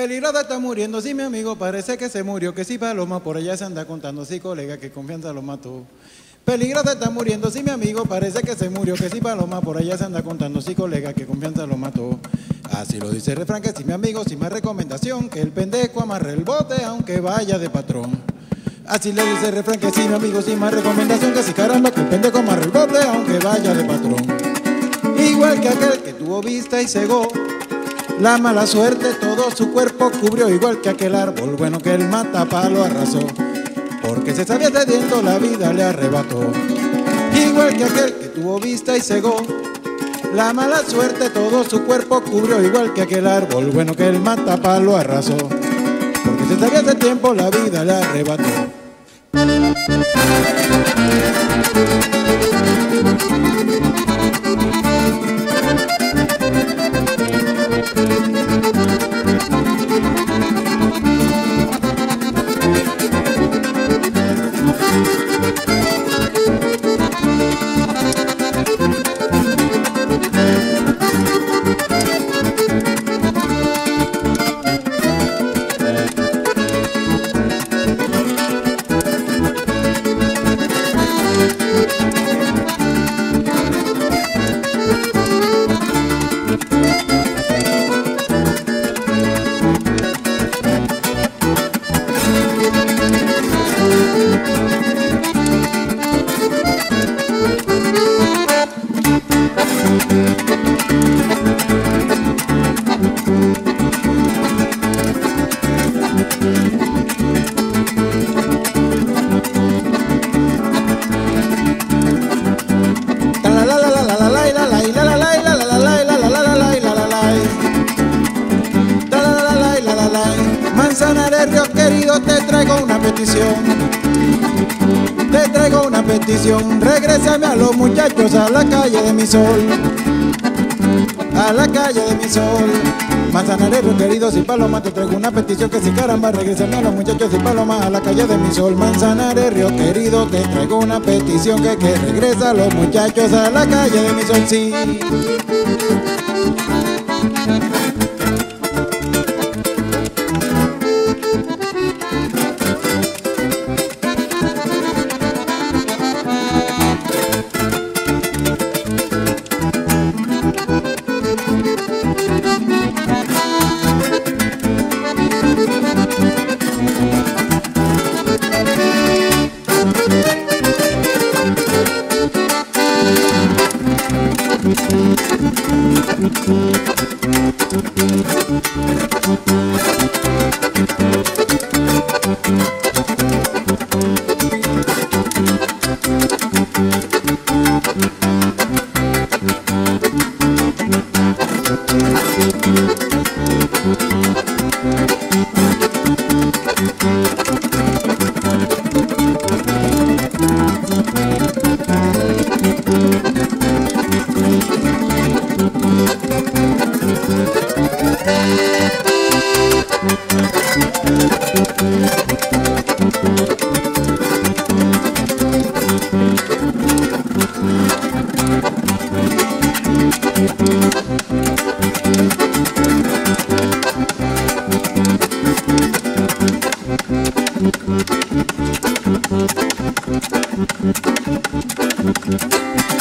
Peligrosa está muriendo, si mi amigo parece que se murió, que si Paloma por allá se anda contando, si colega que confianza lo mató. Peligrosa está muriendo, si mi amigo parece que se murió, que si Paloma por allá se anda contando, si colega que confianza lo mató. Así lo dice el refrán, que si mi amigo, sin más recomendación, que el pendejo amarre el bote aunque vaya de patrón. Así le dice el refrán, que si mi amigo, sin más recomendación, que si caramba, que el pendejo amarre el bote aunque vaya de patrón. Igual que aquel que tuvo vista y cegó, la mala suerte todo su cuerpo cubrió, igual que aquel árbol bueno que el matapalo arrasó, porque se sabía cediendo la vida le arrebató. Igual que aquel que tuvo vista y cegó, la mala suerte todo su cuerpo cubrió, igual que aquel árbol bueno que el matapalo arrasó, porque se sabía hace tiempo la vida le arrebató. Manzanares Río querido, te traigo una petición. Petición. A los muchachos a la calle de mi sol. A la calle de mi sol. Manzanares Río querido, si paloma, te traigo una petición que si caramba, regrésame a los muchachos y paloma a la calle de mi sol. Manzanares Río querido, te traigo una petición que que regresa a los muchachos a la calle de mi sol. Sí. Thank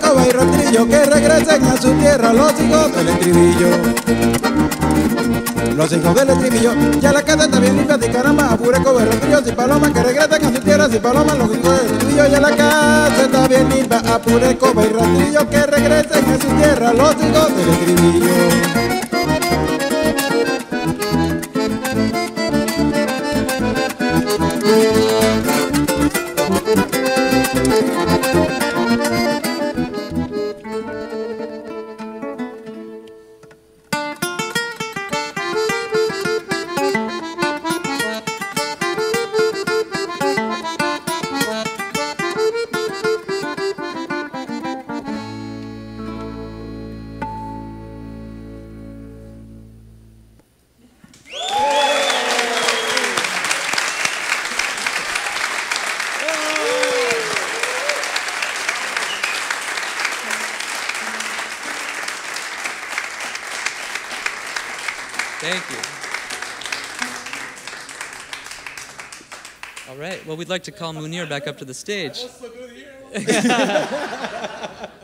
coba y rastrillo que regresen a su tierra los hijos del estribillo. Los hijos del estribillo, ya la casa está bien limpia, si caramba, apure coba y rastrillo, si paloma que regresen a su tierra, si paloma, los hijos del estribillo, ya la casa está bien limpia, apure coba y rastrillo que regresen a su tierra los hijos del estribillo. Thank you. All right. Well, we'd like to call Munir back up to the stage.